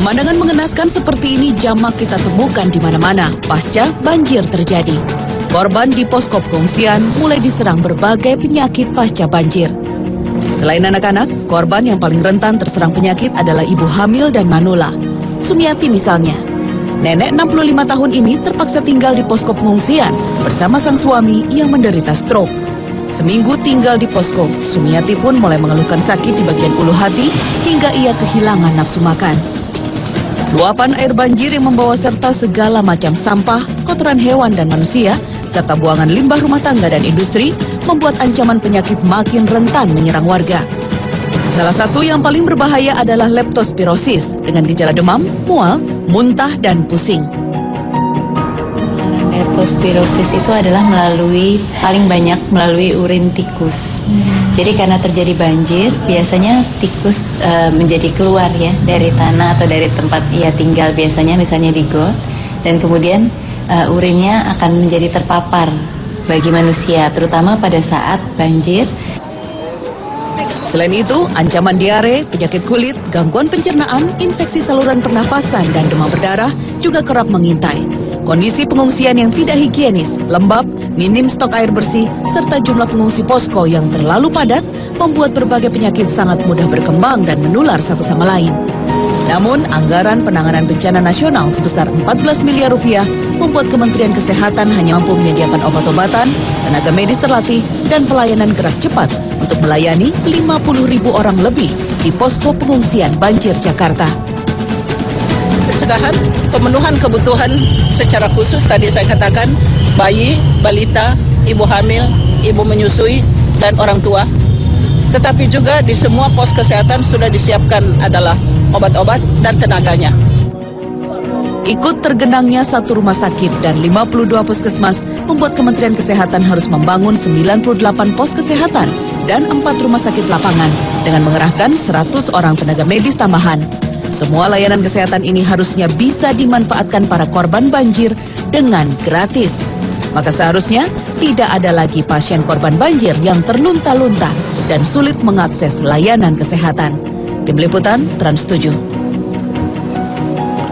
Pemandangan mengenaskan seperti ini jamak kita temukan di mana-mana pasca banjir terjadi. Korban di posko pengungsian mulai diserang berbagai penyakit pasca banjir. Selain anak-anak, korban yang paling rentan terserang penyakit adalah ibu hamil dan manula. Sumiati misalnya. Nenek 65 tahun ini terpaksa tinggal di posko pengungsian bersama sang suami yang menderita stroke. Seminggu tinggal di posko, Sumiati pun mulai mengeluhkan sakit di bagian ulu hati hingga ia kehilangan nafsu makan. Luapan air banjir yang membawa serta segala macam sampah, kotoran hewan dan manusia, serta buangan limbah rumah tangga dan industri membuat ancaman penyakit makin rentan menyerang warga. Salah satu yang paling berbahaya adalah leptospirosis dengan gejala demam, mual, muntah, dan pusing. Leptospirosis itu adalah melalui paling banyak melalui urin tikus. Jadi karena terjadi banjir, biasanya tikus e, menjadi keluar ya dari tanah atau dari tempat ia tinggal biasanya misalnya di got dan kemudian e, urinnya akan menjadi terpapar bagi manusia terutama pada saat banjir. Selain itu, ancaman diare, penyakit kulit, gangguan pencernaan, infeksi saluran pernafasan, dan demam berdarah juga kerap mengintai. Kondisi pengungsian yang tidak higienis, lembab, minim stok air bersih, serta jumlah pengungsi posko yang terlalu padat membuat berbagai penyakit sangat mudah berkembang dan menular satu sama lain. Namun, anggaran penanganan bencana nasional sebesar 14 miliar rupiah membuat Kementerian Kesehatan hanya mampu menyediakan obat-obatan, tenaga medis terlatih, dan pelayanan gerak cepat untuk melayani 50 ribu orang lebih di posko pengungsian banjir Jakarta pencegahan pemenuhan kebutuhan secara khusus tadi saya katakan bayi, balita, ibu hamil, ibu menyusui dan orang tua. Tetapi juga di semua pos kesehatan sudah disiapkan adalah obat-obat dan tenaganya. Ikut tergenangnya satu rumah sakit dan 52 puskesmas membuat Kementerian Kesehatan harus membangun 98 pos kesehatan dan 4 rumah sakit lapangan dengan mengerahkan 100 orang tenaga medis tambahan. Semua layanan kesehatan ini harusnya bisa dimanfaatkan para korban banjir dengan gratis. Maka seharusnya tidak ada lagi pasien korban banjir yang terlunta-lunta dan sulit mengakses layanan kesehatan. Tim Liputan Trans 7.